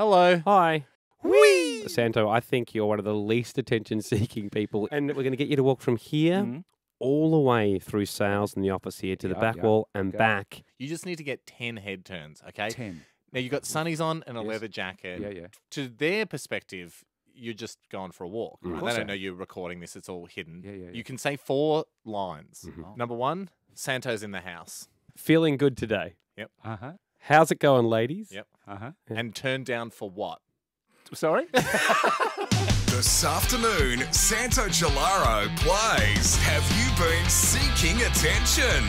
Hello. Hi. Whee! Santo, I think you're one of the least attention seeking people. And we're going to get you to walk from here Mhm. all the way through sales in the office here to the Yeah, back yeah, wall and okay. back. You just need to get 10 head turns, okay? Ten. Now, you've got sunnies on and a Yes. leather jacket. Yeah, yeah. To their perspective, you're just going for a walk. Mm. Of right? course They I don't know you're recording this, it's all hidden. Yeah, yeah, yeah. You can say four lines. Mhm. Number one, Santo's in the house. Feeling good today. Yep. Uh huh. How's it going, ladies? Yep. Uh huh. And turn down for what? Sorry. This afternoon, Santo Cilauro plays Have You Been Seeking Attention?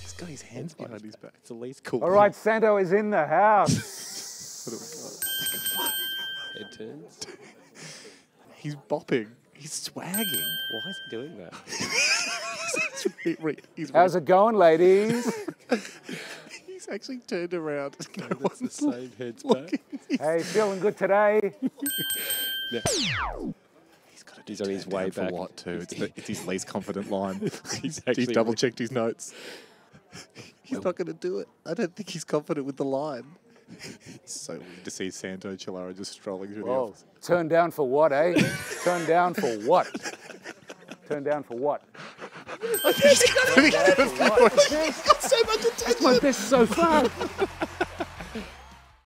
He's got his hands behind his back. It's the least cool. All right, Santo is in the house. Head turns. He's bopping. He's swagging. Why is he doing that? He's, re- he's, How's it going, ladies? He's actually turned around. No That's the one's same head's back. looking. He's, hey, feeling good today? he's got to He's on his way for back. what too? It's, the, it's his least confident line. He's he's actually double checked his notes. He's not going to do it. I don't think he's confident with the line. It's so weird to see Santo Cilauro just strolling through the Whoa. office. Turn down for what, eh? Turn down for what? Turn down for what? He's got so attention. My best so far.